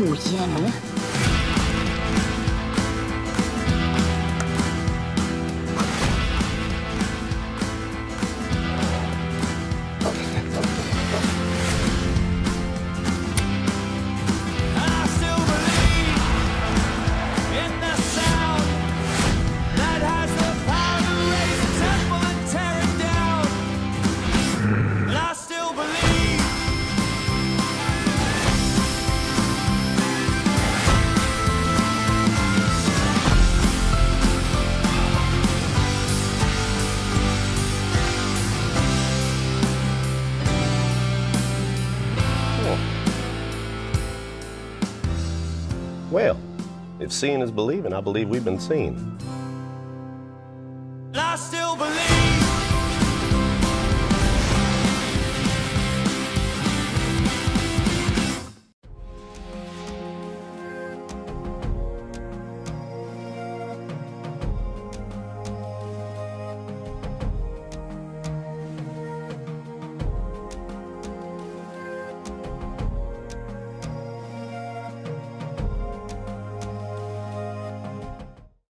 Mùi? Well, if seeing is believing, I believe we've been seen. I still believe.